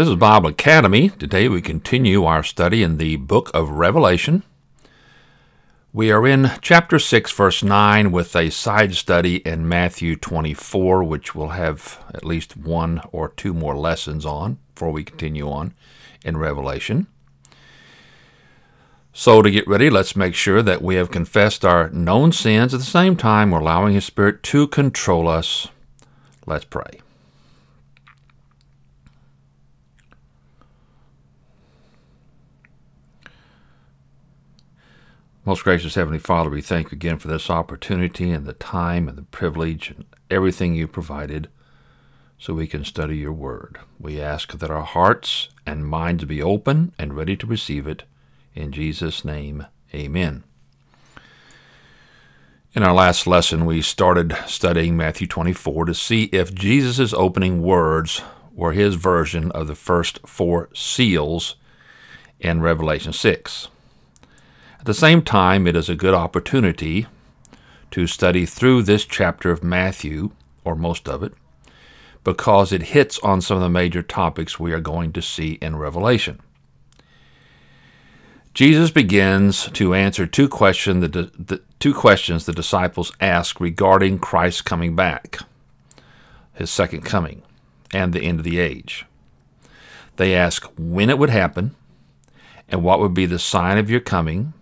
This is Bible Academy. Today we continue our study in the book of Revelation. We are in chapter 6, verse 9, with a side study in Matthew 24, which we'll have at least one or two more lessons on before we continue on in Revelation. So, to get ready, let's make sure that we have confessed our known sins at the same time we're allowing His Spirit to control us. Let's pray. Most gracious Heavenly Father, we thank you again for this opportunity and the time and the privilege and everything you provided so we can study your word. We ask that our hearts and minds be open and ready to receive it. In Jesus' name, amen. In our last lesson, we started studying Matthew 24 to see if Jesus' opening words were his version of the first four seals in Revelation 6. At the same time, it is a good opportunity to study through this chapter of Matthew, or most of it, because it hits on some of the major topics we are going to see in Revelation. Jesus begins to answer two, question the, the, two questions the disciples ask regarding Christ's coming back, his second coming, and the end of the age. They ask when it would happen, and what would be the sign of your coming,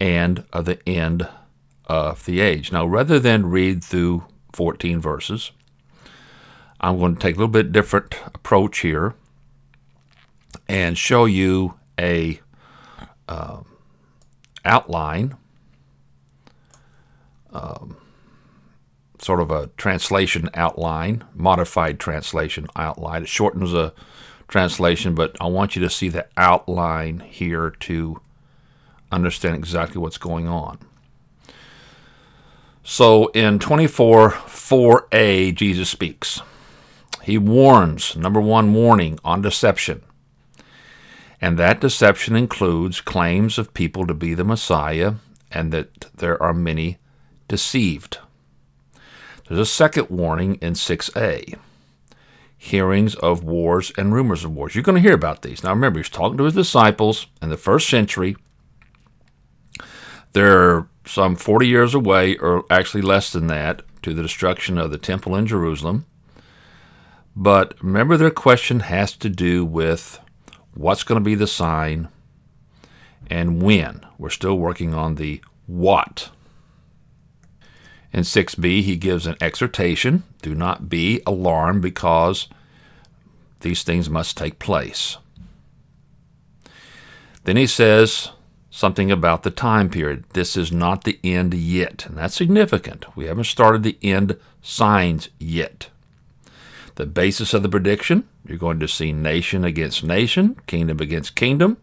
and of the end of the age. Now, rather than read through 14 verses, I'm going to take a little bit different approach here and show you a uh, outline, um, sort of a translation outline, modified translation outline. It shortens a translation, but I want you to see the outline here to understand exactly what's going on. So in 24 4a, Jesus speaks. He warns, number one warning on deception. And that deception includes claims of people to be the Messiah and that there are many deceived. There's a second warning in 6a hearings of wars and rumors of wars. You're going to hear about these. Now remember, he's talking to his disciples in the first century they're some 40 years away, or actually less than that, to the destruction of the temple in Jerusalem. But remember, their question has to do with what's going to be the sign and when. We're still working on the what. In 6b, he gives an exhortation do not be alarmed because these things must take place. Then he says, something about the time period. This is not the end yet, and that's significant. We haven't started the end signs yet. The basis of the prediction you're going to see nation against nation, kingdom against kingdom.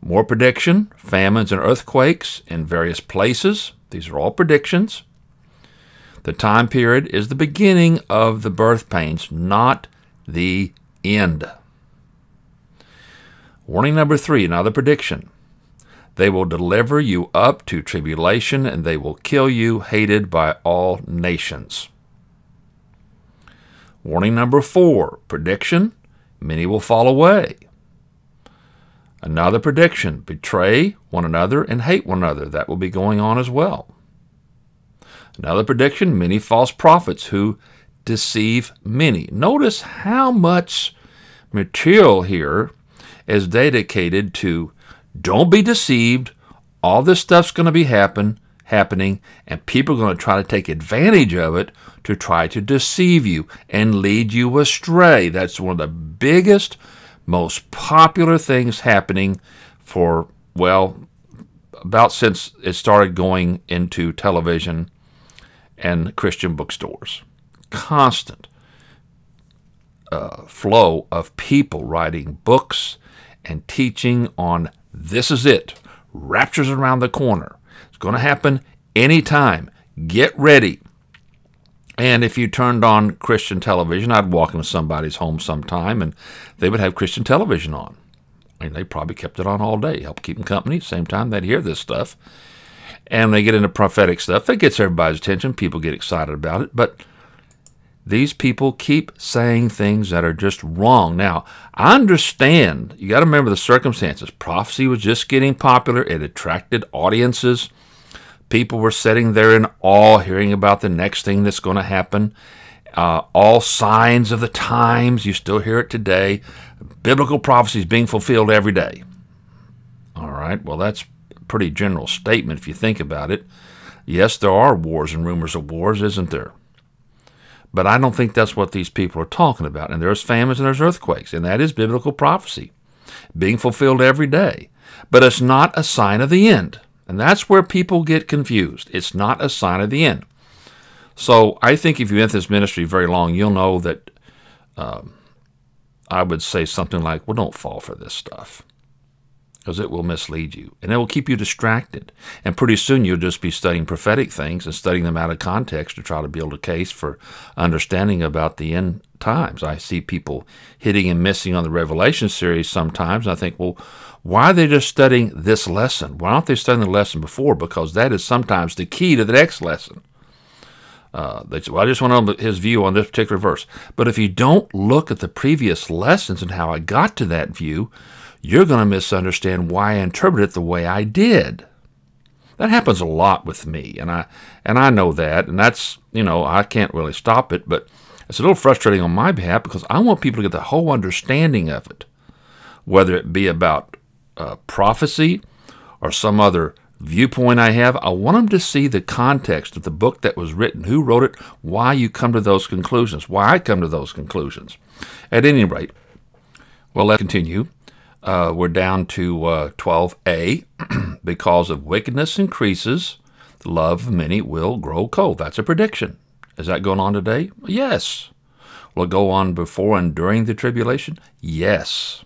More prediction famines and earthquakes in various places. These are all predictions. The time period is the beginning of the birth pains, not the end. Warning number three, another prediction. They will deliver you up to tribulation, and they will kill you, hated by all nations. Warning number four prediction many will fall away. Another prediction betray one another and hate one another. That will be going on as well. Another prediction many false prophets who deceive many. Notice how much material here is dedicated to don't be deceived. All this stuff's going to be happen, happening, and people are going to try to take advantage of it to try to deceive you and lead you astray. That's one of the biggest, most popular things happening for, well, about since it started going into television and Christian bookstores. Constant uh, flow of people writing books and teaching on this is it. Rapture's around the corner. It's going to happen anytime. Get ready. And if you turned on Christian television, I'd walk into somebody's home sometime and they would have Christian television on. I mean, they probably kept it on all day, help keep them company. Same time they'd hear this stuff. And they get into prophetic stuff. That gets everybody's attention. People get excited about it. But these people keep saying things that are just wrong. Now, I understand, you got to remember the circumstances. Prophecy was just getting popular, it attracted audiences. People were sitting there in awe, hearing about the next thing that's going to happen. Uh, all signs of the times, you still hear it today. Biblical prophecy is being fulfilled every day. All right, well, that's a pretty general statement if you think about it. Yes, there are wars and rumors of wars, isn't there? But I don't think that's what these people are talking about. And there's famines and there's earthquakes, and that is biblical prophecy being fulfilled every day. But it's not a sign of the end. And that's where people get confused. It's not a sign of the end. So I think if you've been in this ministry very long, you'll know that um, I would say something like, well, don't fall for this stuff because it will mislead you and it will keep you distracted. And pretty soon you'll just be studying prophetic things and studying them out of context to try to build a case for understanding about the end times. I see people hitting and missing on the Revelation series sometimes. And I think, well, why are they just studying this lesson? Why aren't they studying the lesson before? Because that is sometimes the key to the next lesson. Uh, they say, well, I just want to know his view on this particular verse. But if you don't look at the previous lessons and how I got to that view, you're going to misunderstand why I interpret it the way I did. That happens a lot with me, and I and I know that, and that's you know I can't really stop it, but it's a little frustrating on my behalf because I want people to get the whole understanding of it, whether it be about uh, prophecy or some other viewpoint I have. I want them to see the context of the book that was written, who wrote it, why you come to those conclusions, why I come to those conclusions. At any rate, well, let's continue. Uh, we're down to uh, 12a. because of wickedness increases, the love of many will grow cold. That's a prediction. Is that going on today? Yes. Will it go on before and during the tribulation? Yes.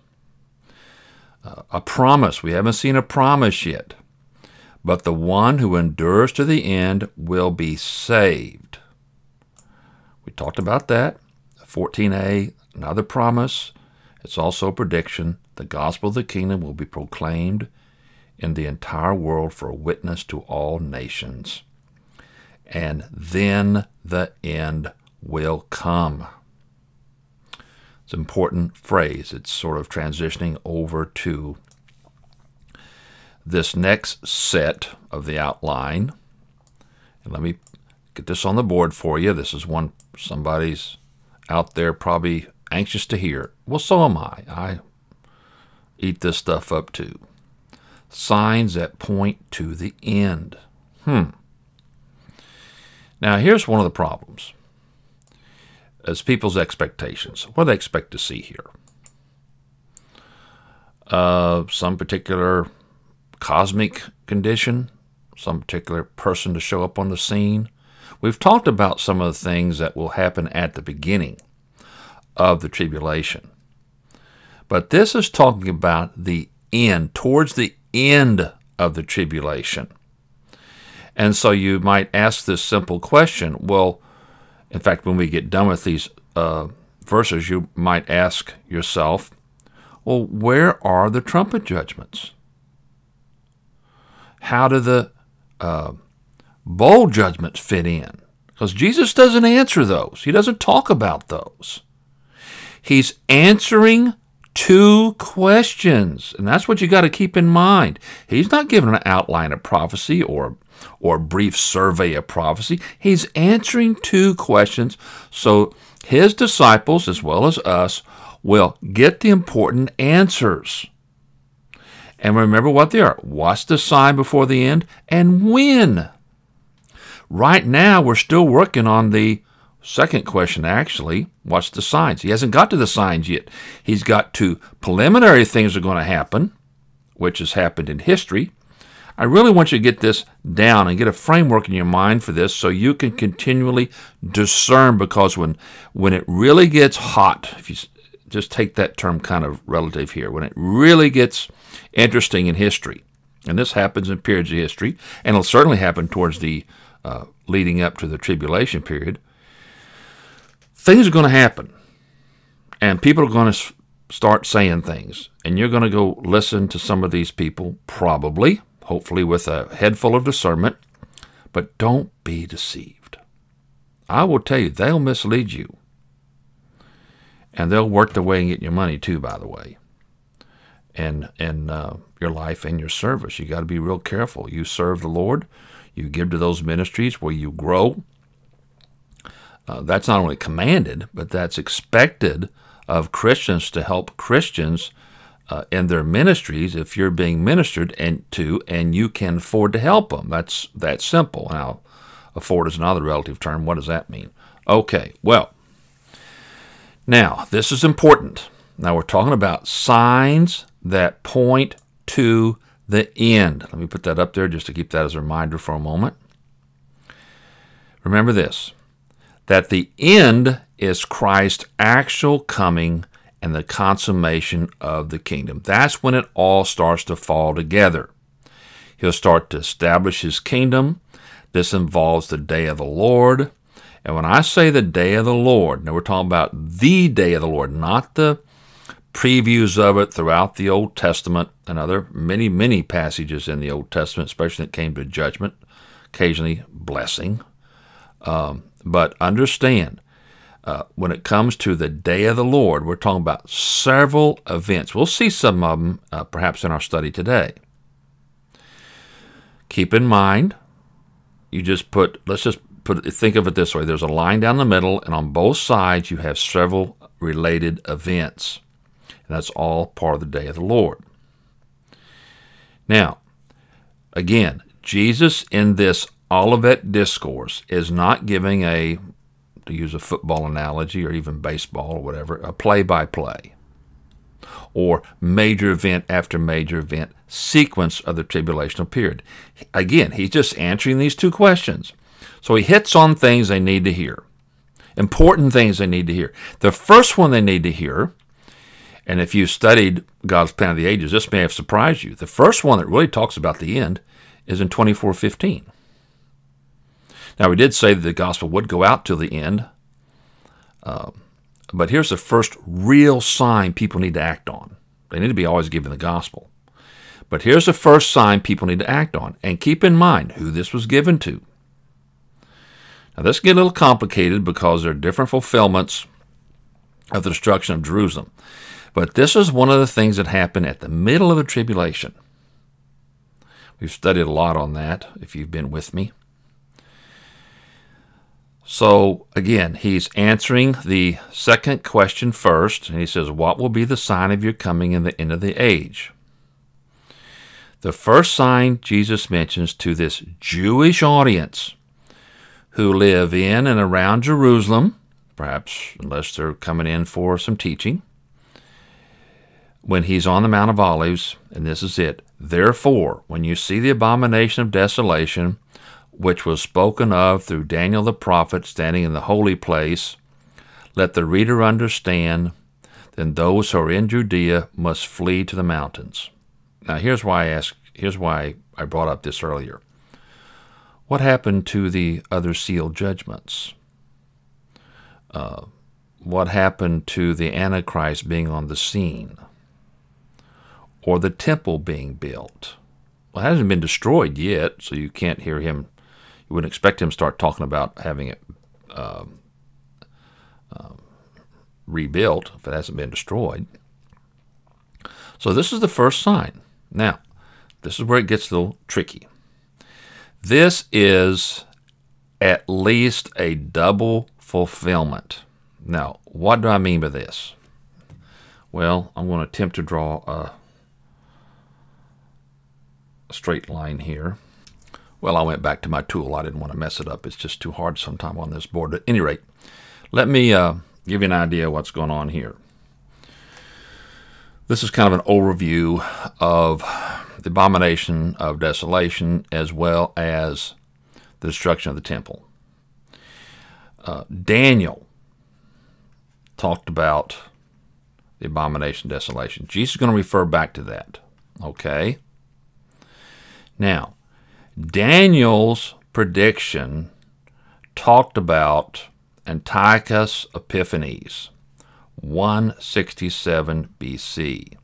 Uh, a promise. We haven't seen a promise yet. But the one who endures to the end will be saved. We talked about that. 14a, another promise. It's also a prediction. The gospel of the kingdom will be proclaimed in the entire world for a witness to all nations. And then the end will come. It's an important phrase. It's sort of transitioning over to this next set of the outline. And let me get this on the board for you. This is one somebody's out there probably anxious to hear. Well, so am I. I eat this stuff up too. Signs that point to the end. Hmm. Now, here's one of the problems. As people's expectations. What do they expect to see here? Uh, some particular cosmic condition, some particular person to show up on the scene. We've talked about some of the things that will happen at the beginning of the tribulation. But this is talking about the end, towards the end of the tribulation. And so you might ask this simple question. Well, in fact, when we get done with these uh, verses, you might ask yourself, well, where are the trumpet judgments? How do the uh, bowl judgments fit in? Because Jesus doesn't answer those, He doesn't talk about those. He's answering two questions. And that's what you got to keep in mind. He's not giving an outline of prophecy or or a brief survey of prophecy. He's answering two questions so his disciples as well as us will get the important answers. And remember what they are. What's the sign before the end and when? Right now we're still working on the Second question, actually, what's the signs? He hasn't got to the signs yet. He's got to preliminary things are going to happen, which has happened in history. I really want you to get this down and get a framework in your mind for this so you can continually discern because when when it really gets hot, if you just take that term kind of relative here, when it really gets interesting in history, and this happens in periods of history, and it'll certainly happen towards the uh, leading up to the tribulation period, things are going to happen. And people are going to start saying things. And you're going to go listen to some of these people, probably, hopefully with a head full of discernment. But don't be deceived. I will tell you, they'll mislead you. And they'll work their way and get your money too, by the way. And and uh, your life and your service. You got to be real careful. You serve the Lord. You give to those ministries where you grow. Uh, that's not only commanded, but that's expected of Christians to help Christians uh, in their ministries if you're being ministered and to and you can afford to help them. That's that simple. Now, afford is another relative term. What does that mean? Okay, well, now this is important. Now we're talking about signs that point to the end. Let me put that up there just to keep that as a reminder for a moment. Remember this that the end is Christ's actual coming and the consummation of the kingdom. That's when it all starts to fall together. He'll start to establish his kingdom. This involves the day of the Lord. And when I say the day of the Lord, now we're talking about the day of the Lord, not the previews of it throughout the Old Testament and other many, many passages in the Old Testament, especially when it came to judgment, occasionally blessing. Um, but understand, uh, when it comes to the day of the Lord, we're talking about several events. We'll see some of them uh, perhaps in our study today. Keep in mind, you just put, let's just put think of it this way there's a line down the middle, and on both sides, you have several related events. And that's all part of the day of the Lord. Now, again, Jesus in this Olivet Discourse is not giving a, to use a football analogy or even baseball or whatever, a play by play or major event after major event sequence of the tribulational period. Again, he's just answering these two questions. So he hits on things they need to hear, important things they need to hear. The first one they need to hear, and if you studied God's plan of the ages, this may have surprised you. The first one that really talks about the end is in 2415. Now, we did say that the gospel would go out till the end, uh, but here's the first real sign people need to act on. They need to be always given the gospel. But here's the first sign people need to act on. And keep in mind who this was given to. Now, this get a little complicated because there are different fulfillments of the destruction of Jerusalem. But this is one of the things that happened at the middle of the tribulation. We've studied a lot on that if you've been with me. So again, he's answering the second question first, and he says, What will be the sign of your coming in the end of the age? The first sign Jesus mentions to this Jewish audience who live in and around Jerusalem, perhaps unless they're coming in for some teaching, when he's on the Mount of Olives, and this is it. Therefore, when you see the abomination of desolation, which was spoken of through Daniel the prophet standing in the holy place, let the reader understand, then those who are in Judea must flee to the mountains. Now here's why I ask here's why I brought up this earlier. What happened to the other sealed judgments? Uh, what happened to the Antichrist being on the scene? Or the temple being built? Well, it hasn't been destroyed yet, so you can't hear him you wouldn't expect him to start talking about having it um, um, rebuilt if it hasn't been destroyed. So this is the first sign. Now, this is where it gets a little tricky. This is at least a double fulfillment. Now, what do I mean by this? Well, I'm going to attempt to draw a straight line here. Well, I went back to my tool. I didn't want to mess it up. It's just too hard sometime on this board. At any rate, let me uh, give you an idea of what's going on here. This is kind of an overview of the abomination of desolation as well as the destruction of the temple. Uh, Daniel talked about the abomination desolation. Jesus is going to refer back to that. Okay? Now, Daniel's prediction talked about Antiochus Epiphanes, 167 BC.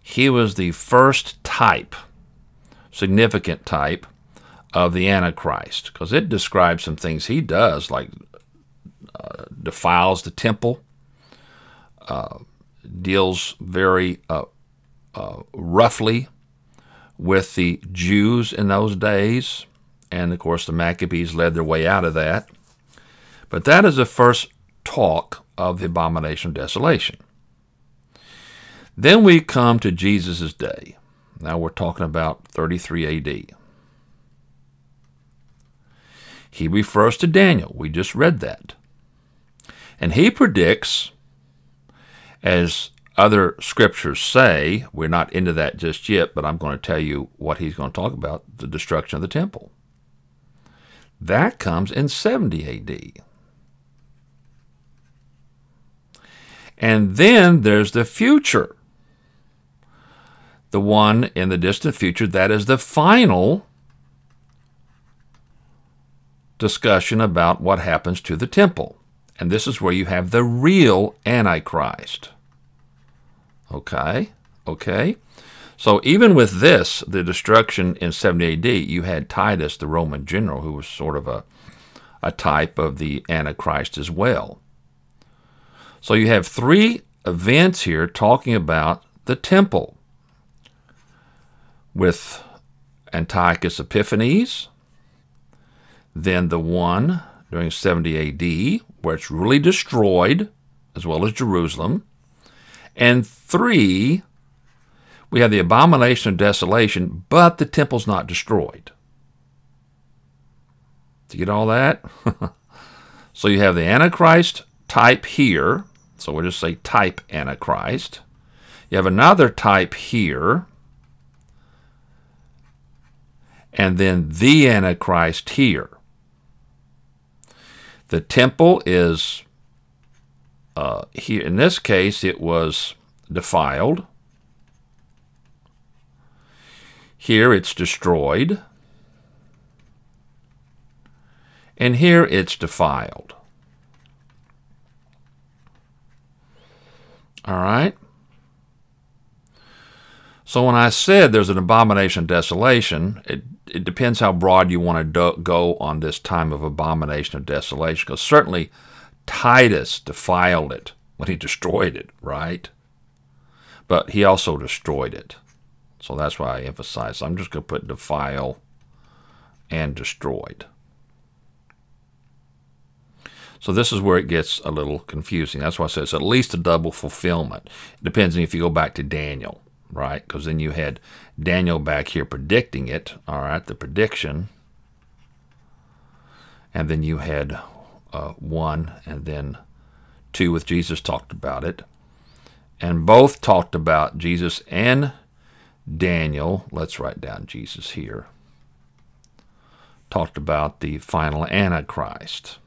He was the first type, significant type, of the Antichrist because it describes some things he does, like uh, defiles the temple, uh, deals very uh, uh, roughly with the Jews in those days, and of course the Maccabees led their way out of that. But that is the first talk of the abomination of desolation. Then we come to Jesus' day. Now we're talking about 33 AD. He refers to Daniel. We just read that. And he predicts, as other scriptures say, we're not into that just yet, but I'm going to tell you what he's going to talk about the destruction of the temple. That comes in 70 AD. And then there's the future. The one in the distant future that is the final discussion about what happens to the temple. And this is where you have the real Antichrist. Okay? Okay? So even with this, the destruction in 70 AD, you had Titus, the Roman general, who was sort of a, a type of the Antichrist as well. So you have three events here talking about the temple with Antiochus Epiphanes, then the one during 70 AD, where it's really destroyed, as well as Jerusalem. And three, we have the abomination of desolation, but the temple's not destroyed. To get all that? so you have the Antichrist type here. So we'll just say type Antichrist. You have another type here. And then the Antichrist here. The temple is, uh, here in this case, it was defiled. Here it's destroyed. And here it's defiled. All right? So when I said there's an abomination of desolation, it, it depends how broad you want to go on this time of abomination of desolation, because certainly Titus defiled it when he destroyed it, right? But he also destroyed it. So that's why I emphasize. I'm just going to put defile and destroyed. So this is where it gets a little confusing. That's why I say it's at least a double fulfillment. It depends on if you go back to Daniel, right? Because then you had Daniel back here predicting it, all right, the prediction. And then you had uh, one and then two with Jesus talked about it. And both talked about Jesus and Daniel. Let's write down Jesus here. Talked about the final Antichrist.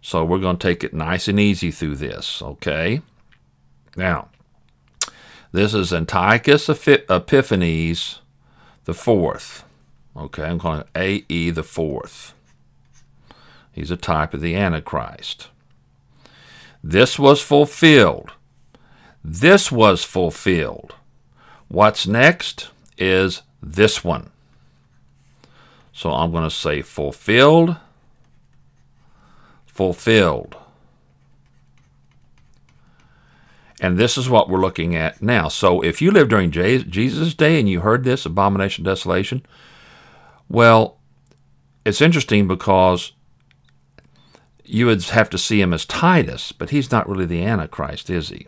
So we're going to take it nice and easy through this, okay? Now, this is Antiochus Epiphanes the fourth. Okay, I'm calling it A.E. the fourth. He's a type of the Antichrist. This was fulfilled. This was fulfilled. What's next is this one. So I'm going to say fulfilled fulfilled. And this is what we're looking at now. So if you lived during Jesus' day and you heard this abomination desolation, well, it's interesting because you would have to see him as Titus, but he's not really the Antichrist, is he?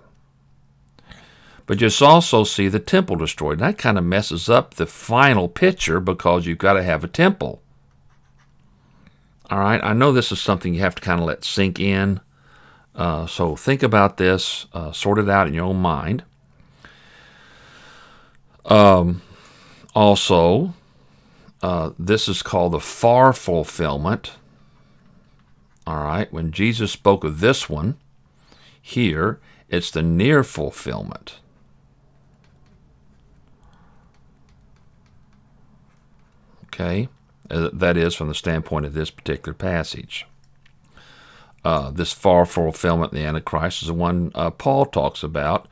But you also see the temple destroyed. That kind of messes up the final picture because you've got to have a temple. All right, I know this is something you have to kind of let sink in. Uh, so think about this, uh, sort it out in your own mind. Um, also, uh, this is called the far fulfillment. All right, when Jesus spoke of this one here, it's the near fulfillment. Okay. Uh, that is, from the standpoint of this particular passage. Uh, this far fulfillment of the Antichrist is the one uh, Paul talks about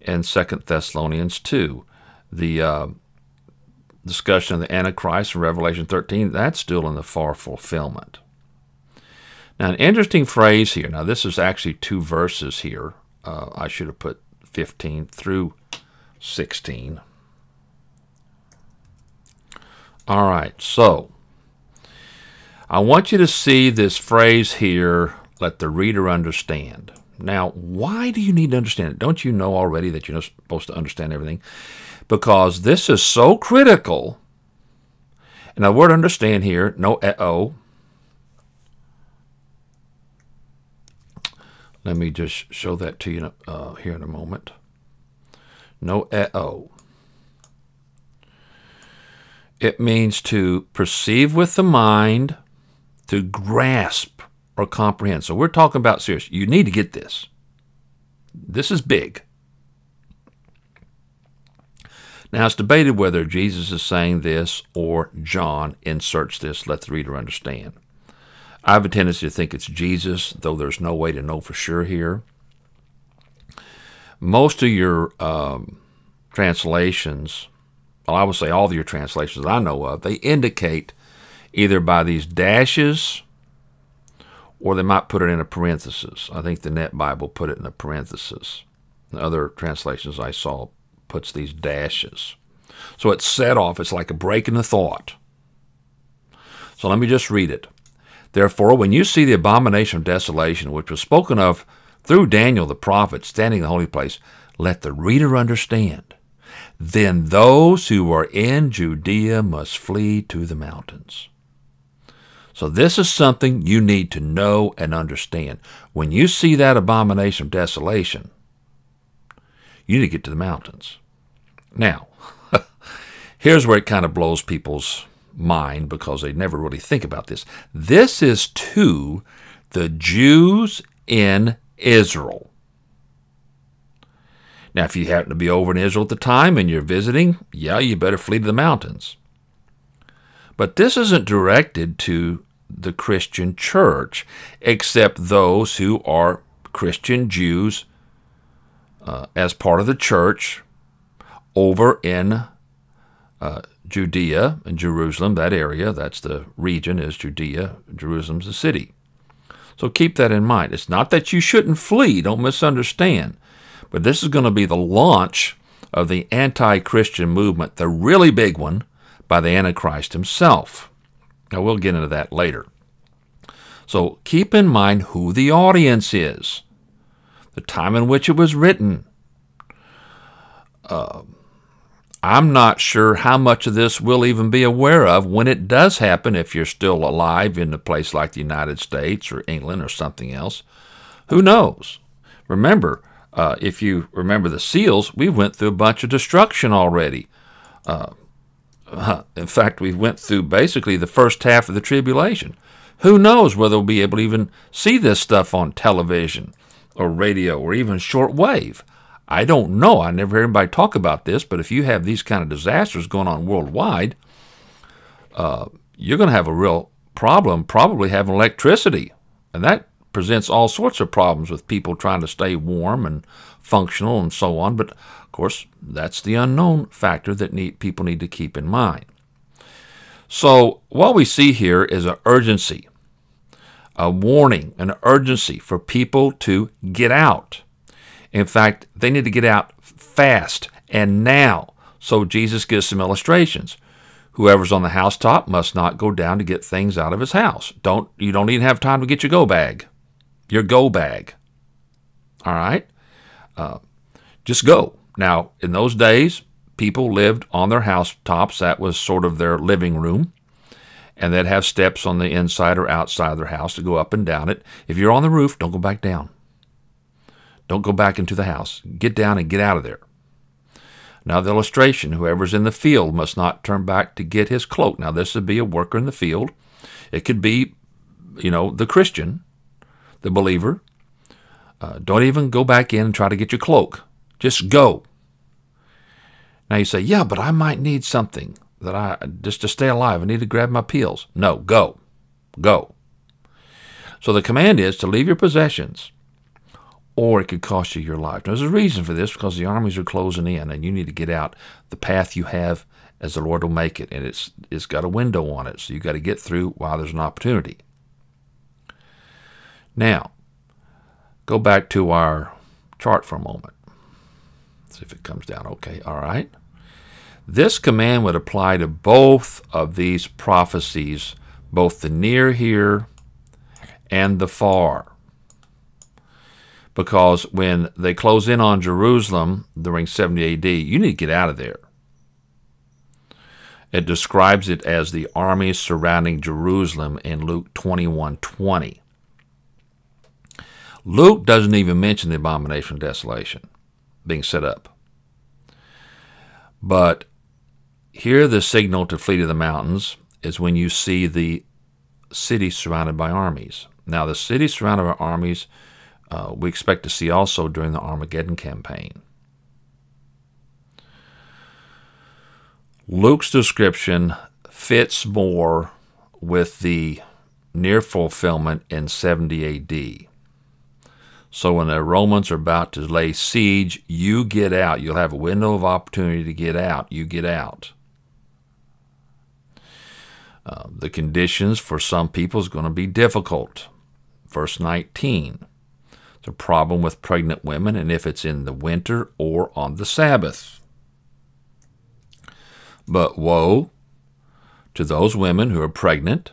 in 2 Thessalonians 2. The uh, discussion of the Antichrist in Revelation 13, that's still in the far fulfillment. Now, an interesting phrase here. Now, this is actually two verses here. Uh, I should have put 15 through 16. All right, so I want you to see this phrase here, let the reader understand. Now, why do you need to understand it? Don't you know already that you're supposed to understand everything? Because this is so critical. And the word understand here, no uh-oh. Let me just show that to you uh, here in a moment. No uh-oh. It means to perceive with the mind, to grasp or comprehend. So we're talking about serious. You need to get this. This is big. Now it's debated whether Jesus is saying this or John inserts this, let the reader understand. I have a tendency to think it's Jesus, though there's no way to know for sure here. Most of your um, translations well, I would say all of your translations I know of, they indicate either by these dashes or they might put it in a parenthesis. I think the Net Bible put it in a parenthesis. The other translations I saw puts these dashes. So it's set off, it's like a break in the thought. So let me just read it. Therefore, when you see the abomination of desolation, which was spoken of through Daniel the prophet standing in the holy place, let the reader understand. Then those who are in Judea must flee to the mountains. So, this is something you need to know and understand. When you see that abomination of desolation, you need to get to the mountains. Now, here's where it kind of blows people's mind because they never really think about this. This is to the Jews in Israel. Now, if you happen to be over in Israel at the time and you're visiting, yeah, you better flee to the mountains. But this isn't directed to the Christian church, except those who are Christian Jews uh, as part of the church over in uh, Judea and Jerusalem, that area, that's the region, is Judea. Jerusalem's the city. So keep that in mind. It's not that you shouldn't flee, don't misunderstand. But this is going to be the launch of the anti Christian movement, the really big one, by the Antichrist himself. Now, we'll get into that later. So keep in mind who the audience is, the time in which it was written. Uh, I'm not sure how much of this we'll even be aware of when it does happen if you're still alive in a place like the United States or England or something else. Who knows? Remember, uh, if you remember the seals, we went through a bunch of destruction already. Uh, in fact, we went through basically the first half of the tribulation. Who knows whether we'll be able to even see this stuff on television or radio or even shortwave? I don't know. I never hear anybody talk about this, but if you have these kind of disasters going on worldwide, uh, you're going to have a real problem probably having electricity. And that presents all sorts of problems with people trying to stay warm and functional and so on. But of course, that's the unknown factor that need, people need to keep in mind. So, what we see here is an urgency, a warning, an urgency for people to get out. In fact, they need to get out fast and now. So, Jesus gives some illustrations. Whoever's on the housetop must not go down to get things out of his house. Don't you don't even have time to get your go bag your go bag. All right? Uh, just go. Now, in those days, people lived on their housetops. That was sort of their living room. And they'd have steps on the inside or outside of their house to go up and down it. If you're on the roof, don't go back down. Don't go back into the house. Get down and get out of there. Now, the illustration whoever's in the field must not turn back to get his cloak. Now, this would be a worker in the field. It could be, you know, the Christian the believer. Uh, don't even go back in and try to get your cloak. Just go. Now you say, yeah, but I might need something that I just to stay alive. I need to grab my pills. No, go. Go. So the command is to leave your possessions or it could cost you your life. Now, there's a reason for this because the armies are closing in and you need to get out the path you have as the Lord will make it, and it's it's got a window on it, so you've got to get through while there's an opportunity. Now, go back to our chart for a moment. See if it comes down okay. All right. This command would apply to both of these prophecies, both the near here and the far. Because when they close in on Jerusalem during 70 AD, you need to get out of there. It describes it as the armies surrounding Jerusalem in Luke 21:20. Luke doesn't even mention the abomination of desolation being set up. But here, the signal to flee to the mountains is when you see the city surrounded by armies. Now, the city surrounded by armies, uh, we expect to see also during the Armageddon campaign. Luke's description fits more with the near fulfillment in 70 AD. So when the Romans are about to lay siege, you get out. You'll have a window of opportunity to get out. You get out. Uh, the conditions for some people is going to be difficult. Verse 19. It's a problem with pregnant women, and if it's in the winter or on the Sabbath. But woe to those women who are pregnant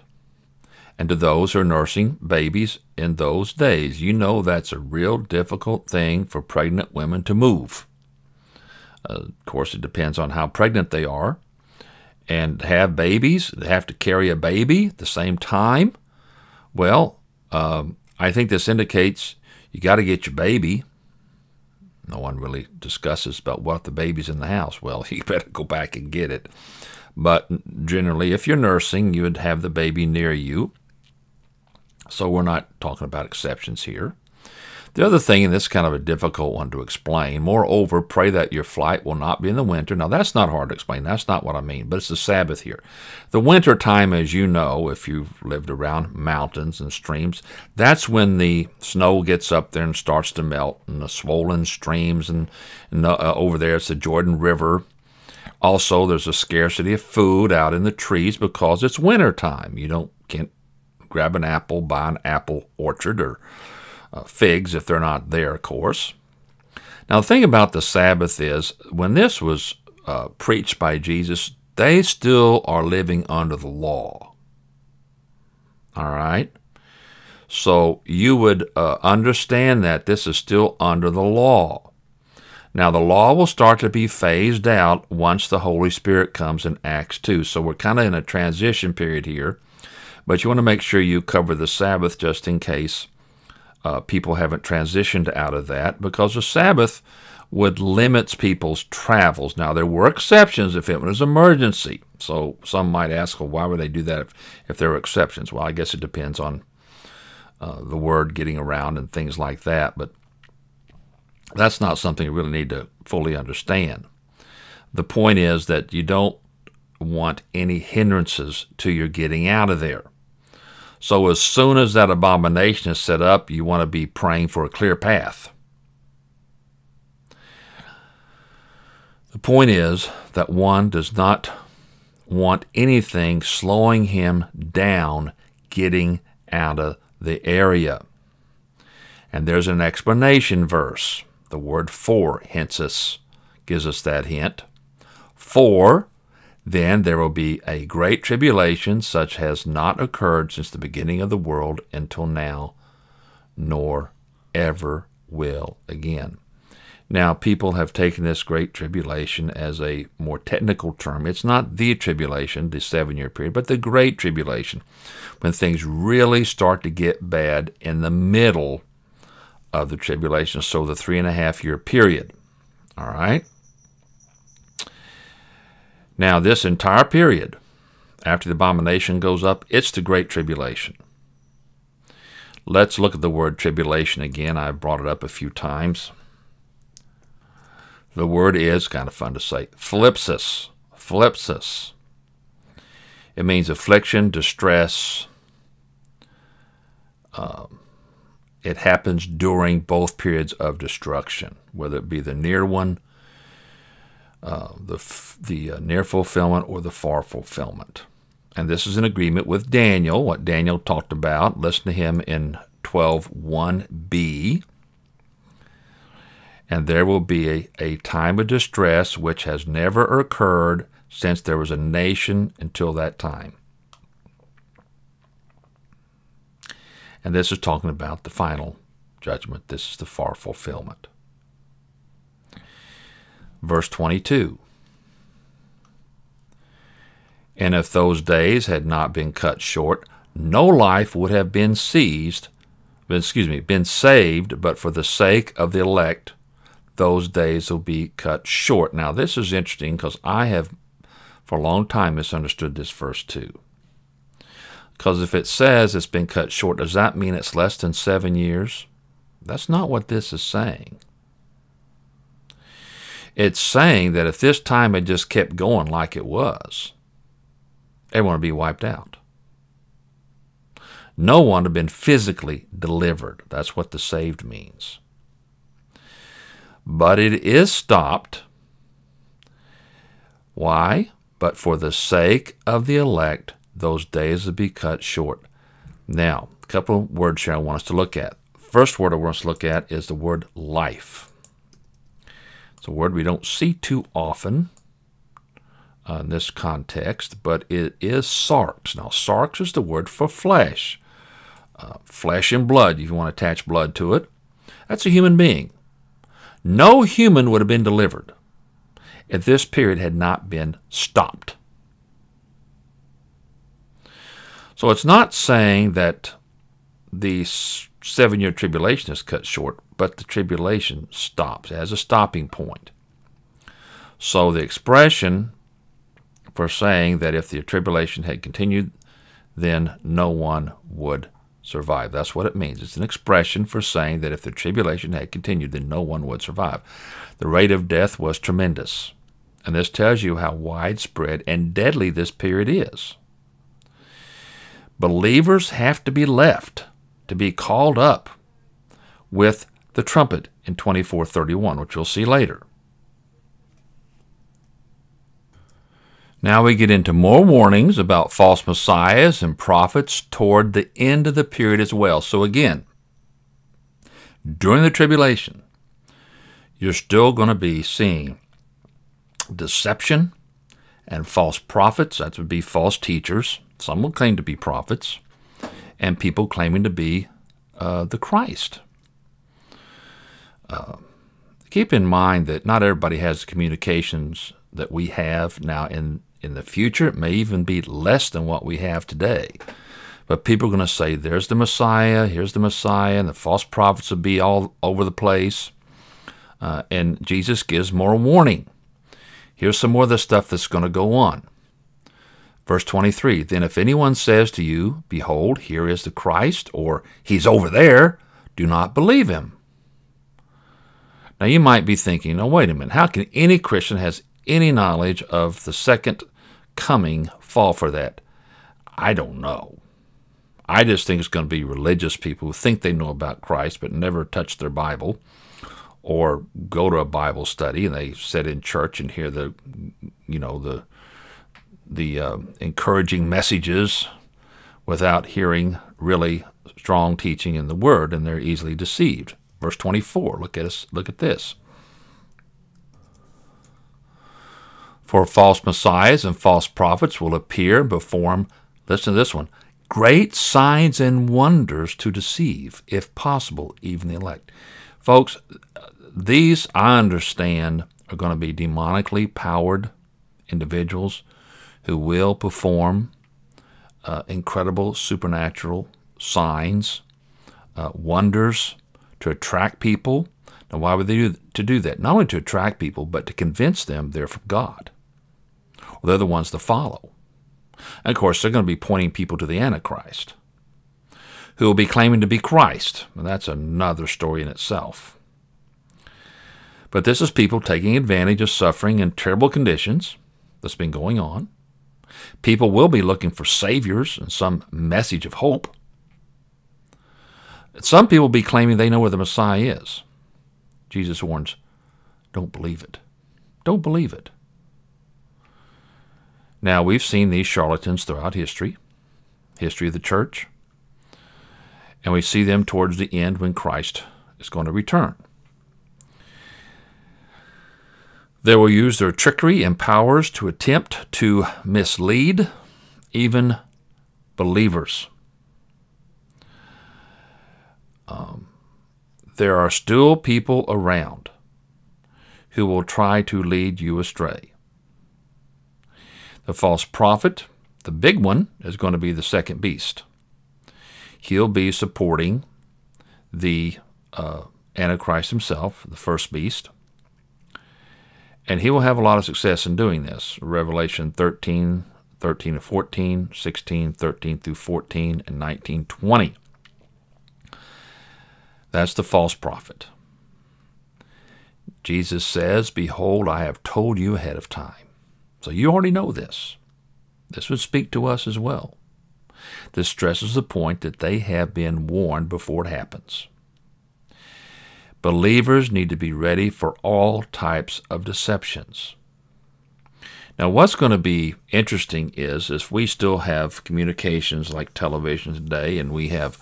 and to those who are nursing babies in those days. You know that's a real difficult thing for pregnant women to move. Uh, of course, it depends on how pregnant they are. And have babies, they have to carry a baby at the same time. Well, um, I think this indicates you got to get your baby. No one really discusses about what the baby's in the house. Well, you better go back and get it. But generally, if you're nursing, you would have the baby near you. So we're not talking about exceptions here. The other thing, and this is kind of a difficult one to explain, moreover, pray that your flight will not be in the winter. Now, that's not hard to explain. That's not what I mean, but it's the Sabbath here. The winter time, as you know, if you've lived around mountains and streams, that's when the snow gets up there and starts to melt, and the swollen streams, and, and uh, over there it's the Jordan River. Also, there's a scarcity of food out in the trees because it's winter time. You don't can't grab an apple, by an apple orchard, or uh, figs if they're not there, of course. Now, the thing about the Sabbath is when this was uh, preached by Jesus, they still are living under the law. All right? So you would uh, understand that this is still under the law. Now, the law will start to be phased out once the Holy Spirit comes in Acts 2. So we're kind of in a transition period here. But you want to make sure you cover the Sabbath just in case uh, people haven't transitioned out of that because the Sabbath would limit people's travels. Now, there were exceptions if it was emergency. So some might ask, well, why would they do that if, if there were exceptions? Well, I guess it depends on uh, the word getting around and things like that. But that's not something you really need to fully understand. The point is that you don't want any hindrances to your getting out of there. So as soon as that abomination is set up, you want to be praying for a clear path. The point is that one does not want anything slowing him down getting out of the area. And there's an explanation verse. The word for hints us, gives us that hint. For then there will be a great tribulation, such has not occurred since the beginning of the world until now, nor ever will again. Now, people have taken this great tribulation as a more technical term. It's not the tribulation, the seven year period, but the great tribulation, when things really start to get bad in the middle of the tribulation, so the three and a half year period. All right? Now, this entire period, after the abomination goes up, it's the Great Tribulation. Let's look at the word tribulation again. I've brought it up a few times. The word is kind of fun to say thlipsis. Thlipsis. It means affliction, distress. Um, it happens during both periods of destruction, whether it be the near one uh, the, the uh, near fulfillment or the far fulfillment. And this is in agreement with Daniel, what Daniel talked about. Listen to him in 12.1b. And there will be a, a time of distress which has never occurred since there was a nation until that time. And this is talking about the final judgment. This is the far fulfillment. Verse 22 And if those days had not been cut short, no life would have been seized, excuse me, been saved, but for the sake of the elect, those days will be cut short. Now, this is interesting because I have for a long time misunderstood this verse too. Because if it says it's been cut short, does that mean it's less than seven years? That's not what this is saying. It's saying that if this time had just kept going like it was, everyone would be wiped out. No one had been physically delivered. That's what the saved means. But it is stopped. Why? But for the sake of the elect, those days will be cut short. Now, a couple of words here I want us to look at. First word I want us to look at is the word life. It's a word we don't see too often uh, in this context, but it is sarx. Now, sarx is the word for flesh. Uh, flesh and blood, if you want to attach blood to it. That's a human being. No human would have been delivered if this period had not been stopped. So it's not saying that the seven year tribulation is cut short, but the tribulation stops, has a stopping point. So the expression for saying that if the tribulation had continued, then no one would survive. That's what it means. It's an expression for saying that if the tribulation had continued, then no one would survive. The rate of death was tremendous. And this tells you how widespread and deadly this period is. Believers have to be left to be called up with the trumpet in 2431, which we'll see later. Now we get into more warnings about false messiahs and prophets toward the end of the period as well. So again, during the tribulation, you're still going to be seeing deception and false prophets. That would be false teachers. Some will claim to be prophets, and people claiming to be uh, the Christ. Uh, keep in mind that not everybody has the communications that we have now in in the future, it may even be less than what we have today. But people are going to say, there's the Messiah, here's the Messiah, and the false prophets will be all over the place. Uh, and Jesus gives more warning. Here's some more of the stuff that's going to go on. Verse 23 Then if anyone says to you, Behold, here is the Christ, or He's over there, do not believe him. Now you might be thinking, oh, wait a minute, how can any Christian has any knowledge of the second coming fall for that? I don't know. I just think it's going to be religious people who think they know about Christ but never touch their Bible or go to a Bible study and they sit in church and hear the, you know, the the uh, encouraging messages without hearing really strong teaching in the Word, and they're easily deceived. Verse 24. Look at us. Look at this. For false messiahs and false prophets will appear and perform, listen to this one, great signs and wonders to deceive, if possible, even the elect. Folks, these I understand are going to be demonically powered individuals who will perform uh, incredible supernatural signs, uh, wonders to attract people. Now, why would they do to do that? Not only to attract people, but to convince them they're from God. Well, they're the ones to follow. And of course, they're going to be pointing people to the Antichrist, who will be claiming to be Christ. And that's another story in itself. But this is people taking advantage of suffering and terrible conditions that's been going on. People will be looking for saviors and some message of hope. Some people be claiming they know where the Messiah is. Jesus warns, don't believe it. Don't believe it. Now, we've seen these charlatans throughout history, history of the church, and we see them towards the end when Christ is going to return. They will use their trickery and powers to attempt to mislead even believers. Um, there are still people around who will try to lead you astray. The false prophet, the big one, is going to be the second beast. He'll be supporting the uh, Antichrist himself, the first beast. And he will have a lot of success in doing this. Revelation 13, 13 to 14, 16, 13 through 14, and 19, 20. That's the false prophet. Jesus says, Behold, I have told you ahead of time. So you already know this. This would speak to us as well. This stresses the point that they have been warned before it happens. Believers need to be ready for all types of deceptions. Now, what's going to be interesting is if we still have communications like television today, and we have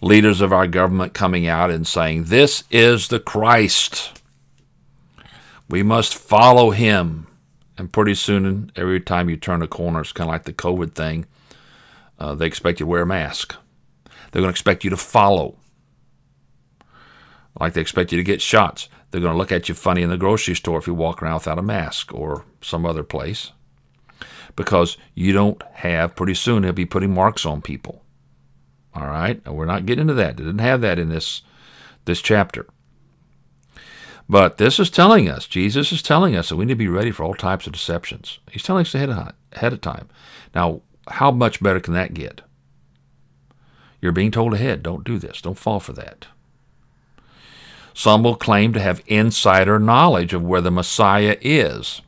leaders of our government coming out and saying, This is the Christ. We must follow him. And pretty soon, every time you turn a corner, it's kind of like the COVID thing. Uh, they expect you to wear a mask. They're going to expect you to follow like they expect you to get shots. They're going to look at you funny in the grocery store if you walk around without a mask or some other place because you don't have, pretty soon, they'll be putting marks on people. All right? We're not getting into that. They didn't have that in this, this chapter. But this is telling us, Jesus is telling us that we need to be ready for all types of deceptions. He's telling us ahead of, ahead of time. Now, how much better can that get? You're being told ahead, don't do this, don't fall for that. Some will claim to have insider knowledge of where the Messiah is.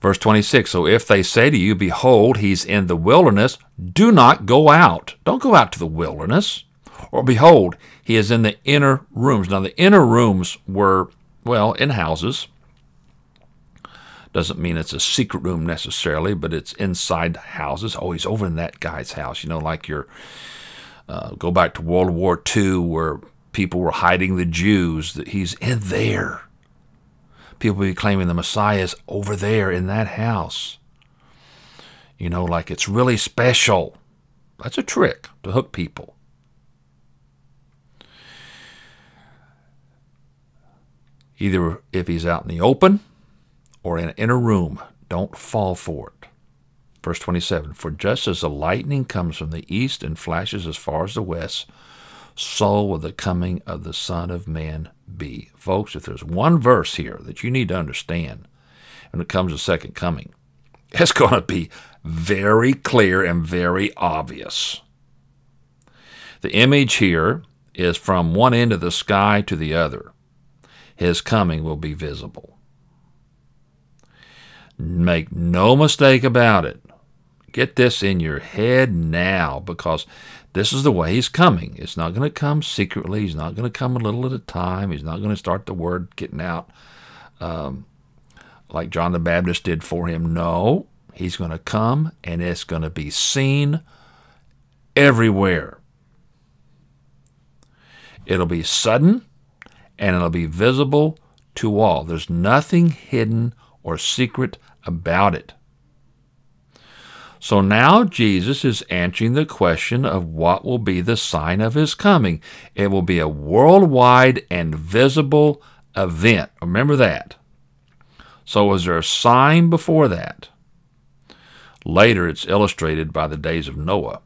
Verse 26 So if they say to you, Behold, he's in the wilderness, do not go out. Don't go out to the wilderness. Or behold, he is in the inner rooms. Now, the inner rooms were, well, in houses. Doesn't mean it's a secret room necessarily, but it's inside houses. Oh, he's over in that guy's house. You know, like your, uh, go back to World War II where people were hiding the Jews, that he's in there. People be claiming the Messiah is over there in that house. You know, like it's really special. That's a trick to hook people. Either if he's out in the open or in an inner room, don't fall for it. Verse 27 For just as the lightning comes from the east and flashes as far as the west, so will the coming of the Son of Man be. Folks, if there's one verse here that you need to understand when it comes to second coming, it's going to be very clear and very obvious. The image here is from one end of the sky to the other. His coming will be visible. Make no mistake about it. Get this in your head now because this is the way he's coming. It's not going to come secretly. He's not going to come a little at a time. He's not going to start the word getting out um, like John the Baptist did for him. No, he's going to come and it's going to be seen everywhere. It'll be sudden and it'll be visible to all. There's nothing hidden or secret about it. So now Jesus is answering the question of what will be the sign of his coming. It will be a worldwide and visible event. Remember that. So, was there a sign before that? Later, it's illustrated by the days of Noah,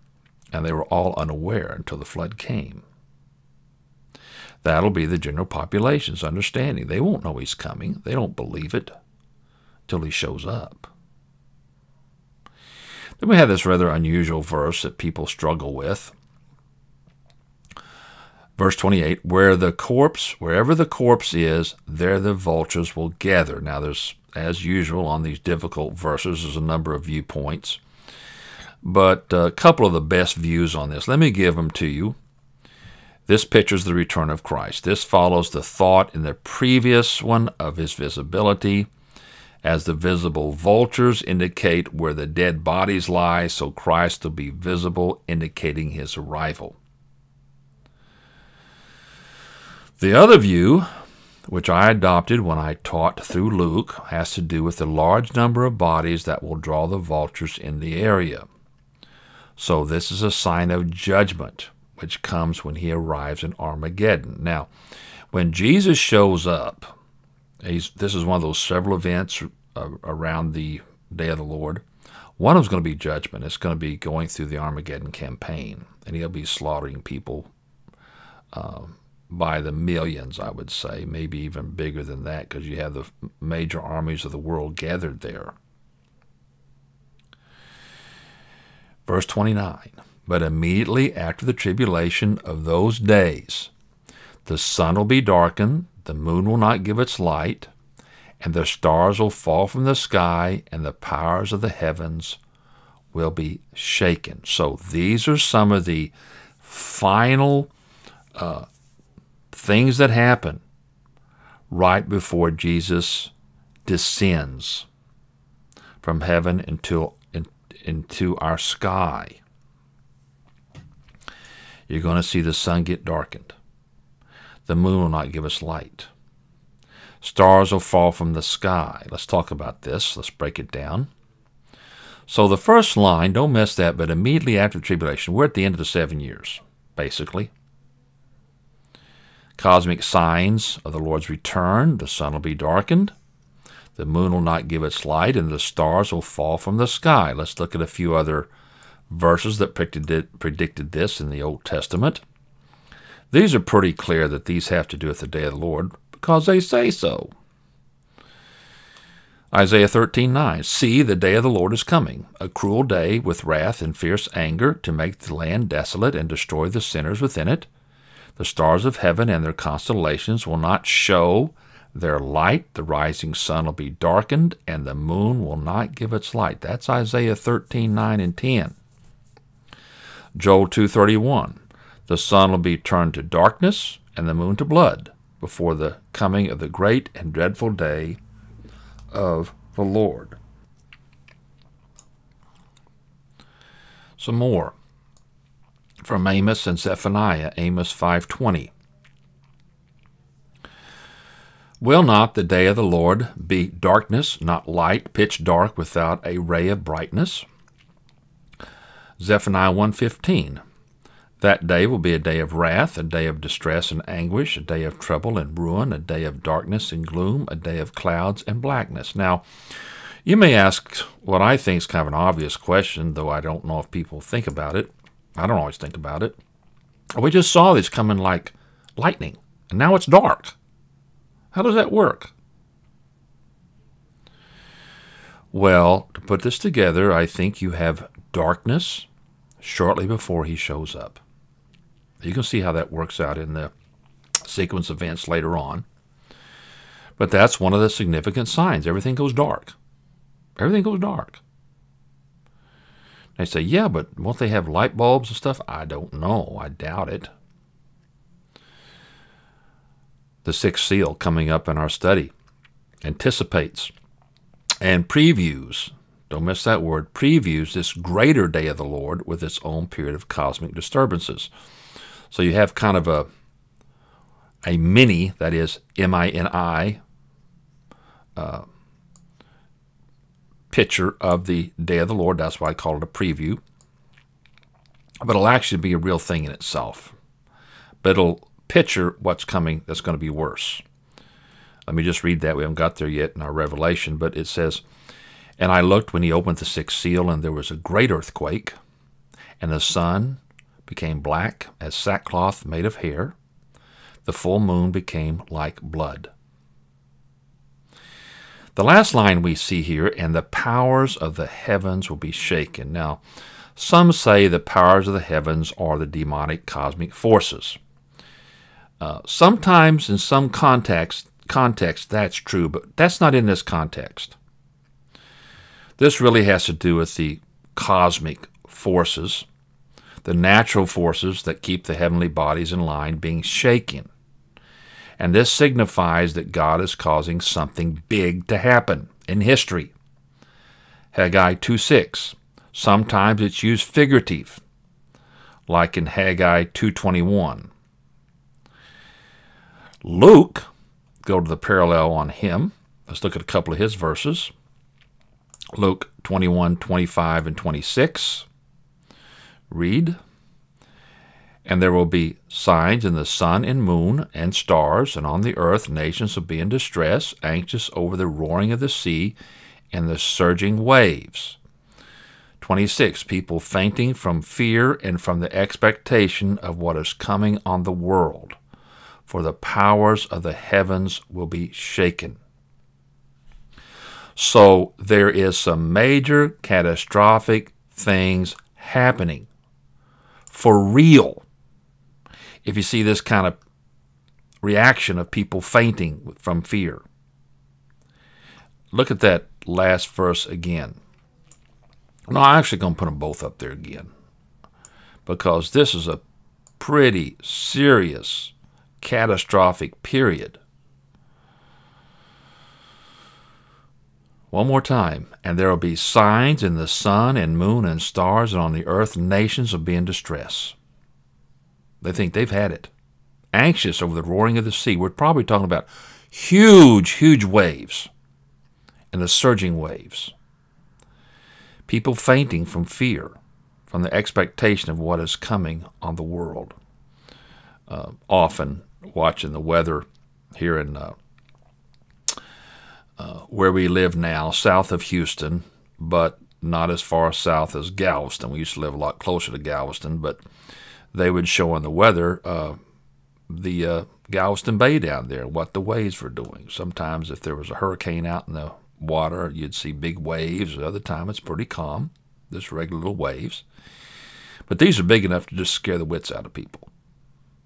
and they were all unaware until the flood came. That'll be the general population's understanding. They won't know he's coming, they don't believe it till he shows up. Then we have this rather unusual verse that people struggle with. Verse 28 Where the corpse, wherever the corpse is, there the vultures will gather. Now, there's, as usual, on these difficult verses, there's a number of viewpoints. But a couple of the best views on this, let me give them to you. This pictures the return of Christ. This follows the thought in the previous one of his visibility As the visible vultures indicate where the dead bodies lie, so Christ will be visible, indicating his arrival. The other view, which I adopted when I taught through Luke, has to do with the large number of bodies that will draw the vultures in the area. So this is a sign of judgment, which comes when he arrives in Armageddon. Now, when Jesus shows up, this is one of those several events uh, around the day of the Lord. One of them is going to be judgment. It's going to be going through the Armageddon campaign, and he'll be slaughtering people uh, by the millions, I would say, maybe even bigger than that, because you have the major armies of the world gathered there. Verse 29 But immediately after the tribulation of those days, the sun will be darkened, the moon will not give its light, and the stars will fall from the sky, and the powers of the heavens will be shaken. So these are some of the final uh, things that happen right before Jesus descends from heaven into, in, into our sky. You're going to see the sun get darkened. The moon will not give us light. Stars will fall from the sky. Let's talk about this. Let's break it down. So the first line, don't miss that, but immediately after the tribulation, we're at the end of the seven years, basically. Cosmic signs of the Lord's return. The sun will be darkened. The moon will not give its light, and the stars will fall from the sky. Let's look at a few other verses that predicted this in the Old Testament. These are pretty clear that these have to do with the day of the Lord because they say so. Isaiah 13:9 See the day of the Lord is coming a cruel day with wrath and fierce anger to make the land desolate and destroy the sinners within it. The stars of heaven and their constellations will not show their light. The rising sun will be darkened and the moon will not give its light. That's Isaiah 13:9 and 10 Joel 2:31 the sun will be turned to darkness and the moon to blood before the coming of the great and dreadful day of the Lord. Some more from Amos and Zephaniah, Amos 5:20. Will not the day of the Lord be darkness, not light, pitch dark without a ray of brightness? Zephaniah 1:15. That day will be a day of wrath, a day of distress and anguish, a day of trouble and ruin, a day of darkness and gloom, a day of clouds and blackness. Now, you may ask what I think is kind of an obvious question, though I don't know if people think about it. I don't always think about it. We just saw this coming like lightning, and now it's dark. How does that work? Well, to put this together, I think you have darkness shortly before he shows up. You can see how that works out in the sequence events later on. But that's one of the significant signs. Everything goes dark. Everything goes dark. They say, yeah, but won't they have light bulbs and stuff? I don't know. I doubt it. The sixth seal coming up in our study anticipates and previews, don't miss that word, previews this greater day of the Lord with its own period of cosmic disturbances. So you have kind of a a mini, that is M-I-N-I, uh, picture of the day of the Lord. That's why I call it a preview. But it'll actually be a real thing in itself. But it'll picture what's coming that's going to be worse. Let me just read that. We haven't got there yet in our revelation, but it says, And I looked when he opened the sixth seal, and there was a great earthquake, and the sun became black as sackcloth made of hair. The full moon became like blood. The last line we see here, and the powers of the heavens will be shaken. Now, some say the powers of the heavens are the demonic cosmic forces. Uh, sometimes, in some context, context, that's true, but that's not in this context. This really has to do with the cosmic forces the natural forces that keep the heavenly bodies in line being shaken. And this signifies that God is causing something big to happen. in history. Haggai 2.6. Sometimes it's used figurative, like in Haggai 2.21. Luke, go to the parallel on him. Let's look at a couple of his verses. Luke 21, 25, and 26. Read. And there will be signs in the sun and moon and stars, and on the earth nations will be in distress, anxious over the roaring of the sea and the surging waves. 26. People fainting from fear and from the expectation of what is coming on the world, for the powers of the heavens will be shaken. So there is some major catastrophic things happening for real if you see this kind of reaction of people fainting from fear. Look at that last verse again. No, I'm actually going to put them both up there again because this is a pretty serious, catastrophic period. One more time. And there will be signs in the sun and moon and stars, and on the earth nations will be in distress. They think they've had it. Anxious over the roaring of the sea. We're probably talking about huge, huge waves and the surging waves. People fainting from fear, from the expectation of what is coming on the world. Uh, often watching the weather here in uh, uh, where we live now, south of Houston, but not as far south as Galveston. We used to live a lot closer to Galveston, but they would show on the weather uh, the uh, Galveston Bay down there, what the waves were doing. Sometimes, if there was a hurricane out in the water, you'd see big waves. Other time, it's pretty calm, just regular little waves. But these are big enough to just scare the wits out of people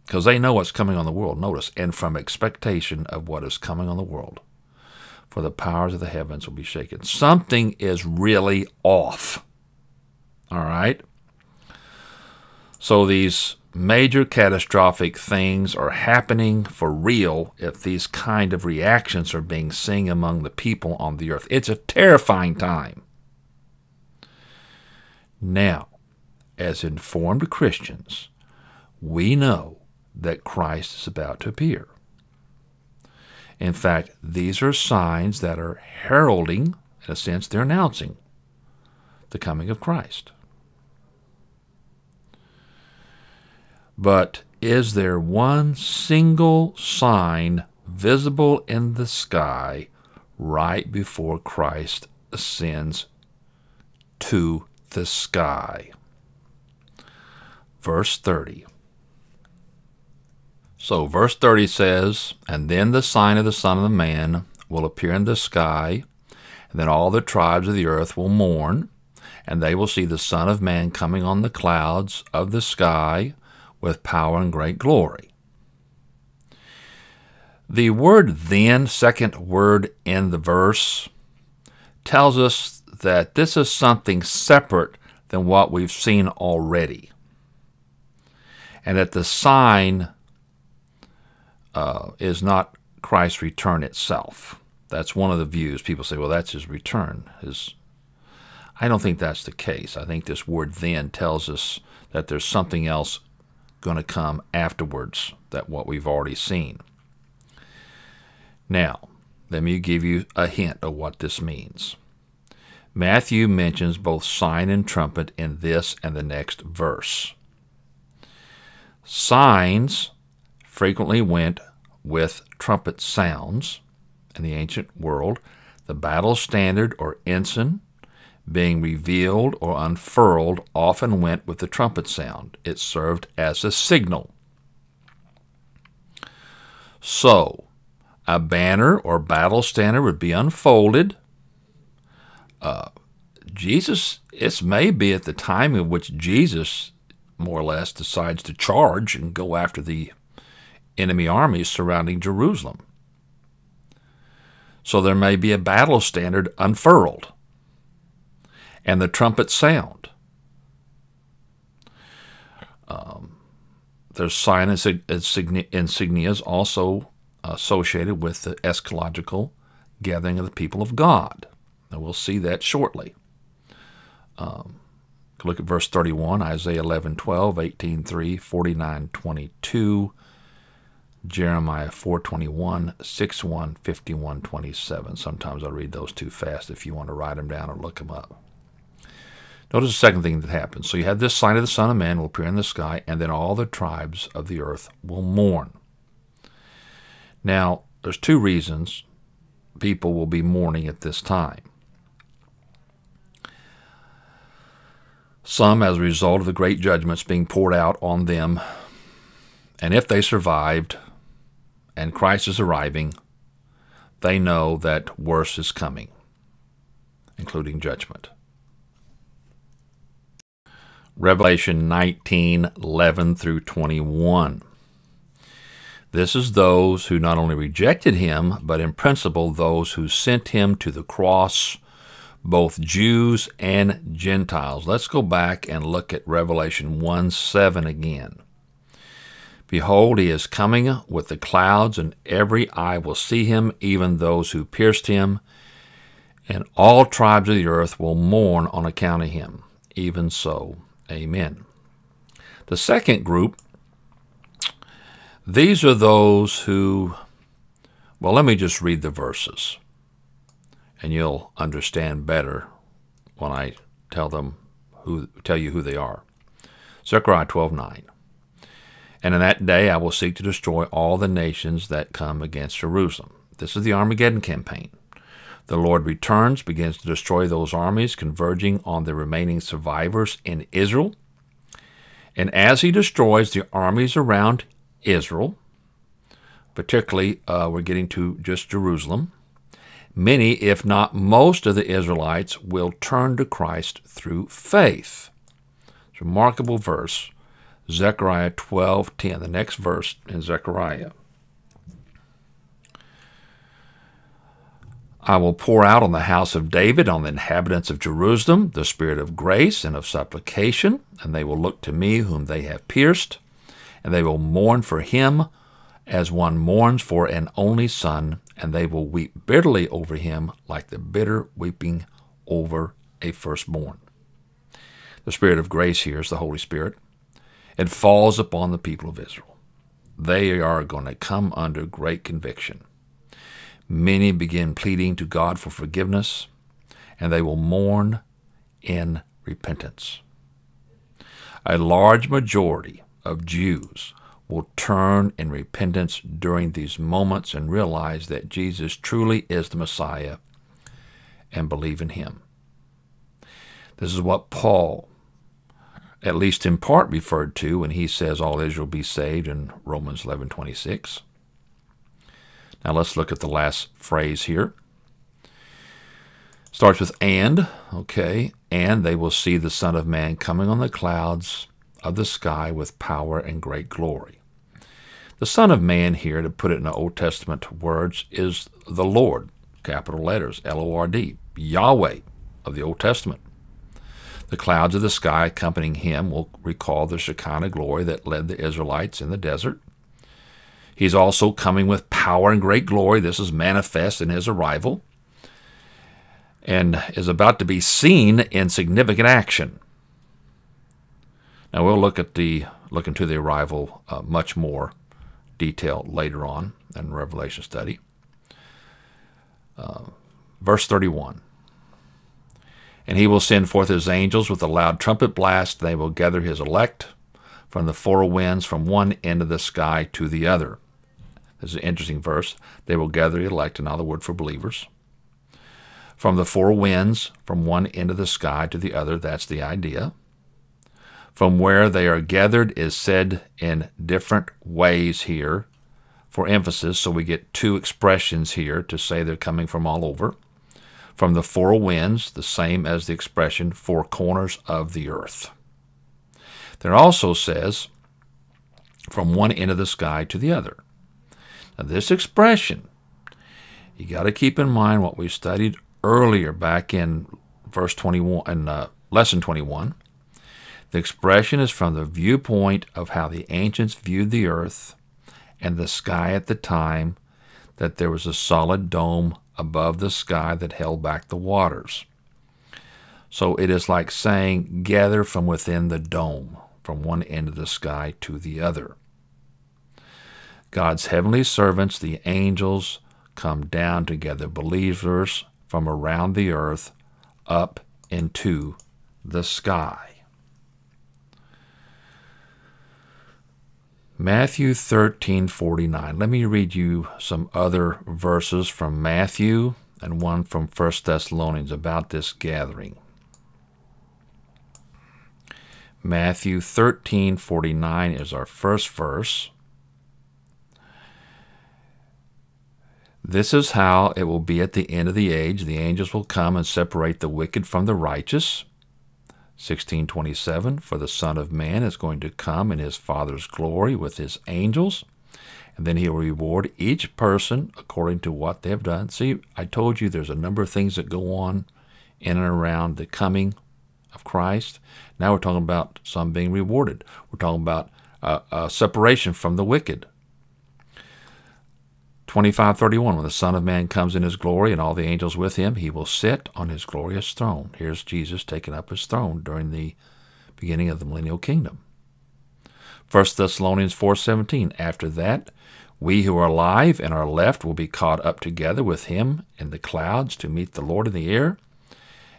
because they know what's coming on the world. Notice, and from expectation of what is coming on the world, for the powers of the heavens will be shaken. Something is really off. All right? So these major catastrophic things are happening for real if these kind of reactions are being seen among the people on the earth. It's a terrifying time. Now, as informed Christians, we know that Christ is about to appear. In fact, these are signs that are heralding, in a sense, they're announcing the coming of Christ. But is there one single sign visible in the sky right before Christ ascends to the sky? Verse 30. So, verse 30 says, And then the sign of the Son of the Man will appear in the sky, and then all the tribes of the earth will mourn, and they will see the Son of Man coming on the clouds of the sky with power and great glory. The word then, second word in the verse, tells us that this is something separate than what we've seen already. And that the sign uh, is not Christ's return itself. That's one of the views. People say, well, that's his return. His, I don't think that's the case. I think this word then tells us that there's something else going to come afterwards that what we've already seen. Now, let me give you a hint of what this means. Matthew mentions both sign and trumpet in this and the next verse. Signs frequently went with trumpet sounds in the ancient world. The battle standard or ensign being revealed or unfurled often went with the trumpet sound. It served as a signal. So, a banner or battle standard would be unfolded. Uh, Jesus, it may be at the time in which Jesus more or less decides to charge and go after the enemy armies surrounding Jerusalem. So there may be a battle standard unfurled and the trumpet sound. Um, there's sign insignias also associated with the eschatological gathering of the people of God. And we'll see that shortly. Um, look at verse 31, Isaiah 11, 12, 18, 3, 49, 22, Jeremiah 421, 61, 51, 27. Sometimes I read those too fast if you want to write them down or look them up. Notice the second thing that happens. So you have this sign of the Son of Man will appear in the sky, and then all the tribes of the earth will mourn. Now, there's two reasons people will be mourning at this time. Some as a result of the great judgments being poured out on them, and if they survived, and Christ is arriving, they know that worse is coming, including judgment. Revelation 19 11 through 21. This is those who not only rejected him, but in principle those who sent him to the cross, both Jews and Gentiles. Let's go back and look at Revelation 1 7 again. Behold, he is coming with the clouds, and every eye will see him, even those who pierced him, and all tribes of the earth will mourn on account of him. Even so, amen. The second group, these are those who, well, let me just read the verses, and you'll understand better when I tell them who tell you who they are. Zechariah 12:9. And in that day I will seek to destroy all the nations that come against Jerusalem. This is the Armageddon campaign. The Lord returns, begins to destroy those armies, converging on the remaining survivors in Israel. And as he destroys the armies around Israel, particularly uh, we're getting to just Jerusalem, many, if not most, of the Israelites will turn to Christ through faith. It's a remarkable verse Zechariah 12:10, the next verse in Zechariah. I will pour out on the house of David, on the inhabitants of Jerusalem, the spirit of grace and of supplication, and they will look to me whom they have pierced, and they will mourn for him as one mourns for an only son, and they will weep bitterly over him like the bitter weeping over a firstborn. The spirit of grace here is the Holy Spirit. It falls upon the people of Israel. They are going to come under great conviction. Many begin pleading to God for forgiveness, and they will mourn in repentance. A large majority of Jews will turn in repentance during these moments and realize that Jesus truly is the Messiah and believe in him. This is what Paul at least in part referred to when he says all Israel be saved in Romans 11:26. Now let's look at the last phrase here. Starts with and, okay, and they will see the Son of Man coming on the clouds of the sky with power and great glory. The Son of Man here, to put it in the Old Testament words, is the Lord, capital letters, L O R D, Yahweh of the Old Testament. The clouds of the sky accompanying him will recall the Shekinah glory that led the Israelites in the desert. He's also coming with power and great glory. This is manifest in his arrival and is about to be seen in significant action. Now we'll look at the look into the arrival uh, much more detail later on in Revelation study. Uh, verse 31. And he will send forth his angels with a loud trumpet blast. They will gather his elect from the four winds from one end of the sky to the other. This is an interesting verse. They will gather the elect, another word for believers. From the four winds, from one end of the sky to the other, that's the idea. From where they are gathered is said in different ways here for emphasis, so we get two expressions here to say they're coming from all over from the four winds, the same as the expression four corners of the earth. There also says from one end of the sky to the other. Now, this expression, you got to keep in mind what we studied earlier back in verse 21 and uh, lesson 21. The expression is from the viewpoint of how the ancients viewed the earth and the sky at the time, that there was a solid dome above the sky that held back the waters. So it is like saying, gather from within the dome, from one end of the sky to the other. God's heavenly servants, the angels, come down to gather believers from around the earth up into the sky. Matthew 13:49. Let me read you some other verses from Matthew and one from 1 Thessalonians about this gathering. Matthew 13:49 is our first verse. This is how it will be at the end of the age. The angels will come and separate the wicked from the righteous. 1627 For the Son of Man is going to come in his Father's glory with his angels, and then he will reward each person according to what they have done. See, I told you there's a number of things that go on in and around the coming of Christ. Now we're talking about some being rewarded. We're talking about uh, a separation from the wicked. 2531 When the Son of Man comes in his glory and all the angels with him, he will sit on his glorious throne. Here's Jesus taking up his throne during the beginning of the millennial kingdom. 1 Thessalonians 4:17 After that we who are alive and are left will be caught up together with him in the clouds to meet the Lord in the air,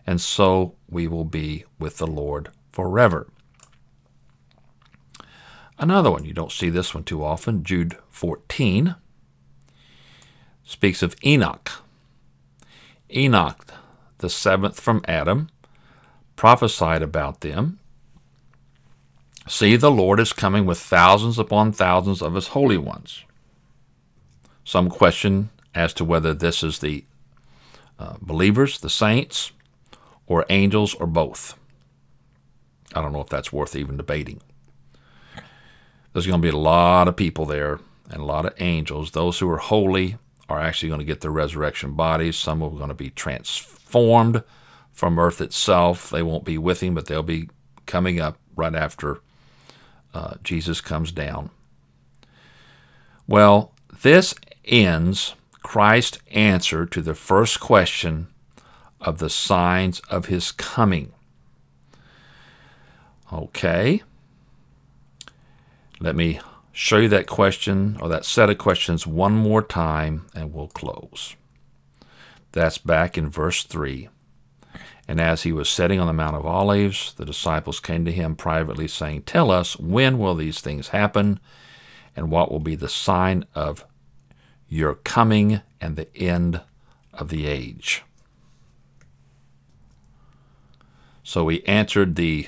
and so we will be with the Lord forever. Another one, you don't see this one too often, Jude 14 speaks of Enoch. Enoch, the seventh from Adam, prophesied about them. See, the Lord is coming with thousands upon thousands of his holy ones. Some question as to whether this is the uh, believers, the saints, or angels, or both. I don't know if that's worth even debating. There's going to be a lot of people there and a lot of angels, those who are holy are actually going to get their resurrection bodies. Some are going to be transformed from earth itself. They won't be with him, but they'll be coming up right after uh, Jesus comes down. Well, this ends Christ's answer to the first question of the signs of his coming. Okay. Let me show you that question or that set of questions one more time and we'll close. That's back in verse 3. And as he was sitting on the Mount of Olives, the disciples came to him privately, saying, Tell us, when will these things happen, and what will be the sign of your coming and the end of the age? So we answered the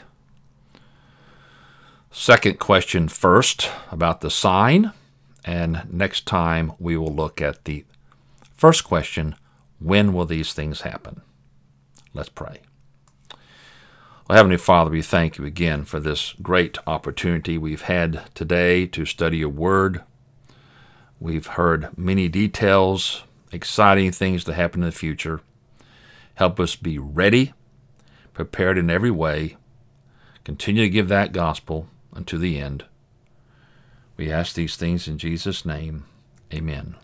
second question first about the sign, and next time we will look at the first question when will these things happen? Let's pray. Well, Heavenly Father, we thank you again for this great opportunity we've had today to study your word. We've heard many details, exciting things to happen in the future. Help us be ready, prepared in every way. Continue to give that gospel unto the end. We ask these things in Jesus' name. Amen.